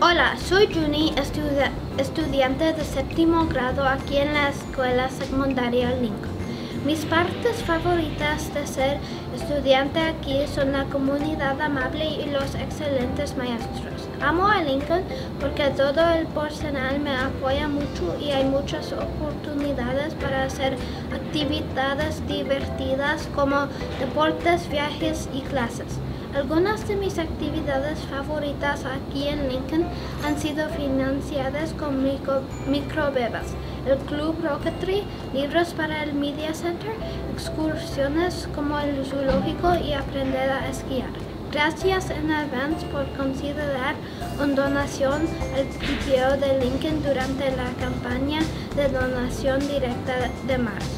Hola, soy Juni, estudiante de séptimo grado aquí en la escuela secundaria Lincoln. Mis partes favoritas de ser estudiante aquí son la comunidad amable y los excelentes maestros. Amo a Lincoln porque todo el personal me apoya mucho y hay muchas oportunidades para hacer actividades divertidas como deportes, viajes y clases. Algunas de mis actividades favoritas aquí en Lincoln han sido financiadas con microbebas, el Club Rocketry, libros para el Media Center, excursiones como el zoológico y aprender a esquiar. Gracias en advance por considerar una donación al PPO de Lincoln durante la campaña de donación directa de marzo.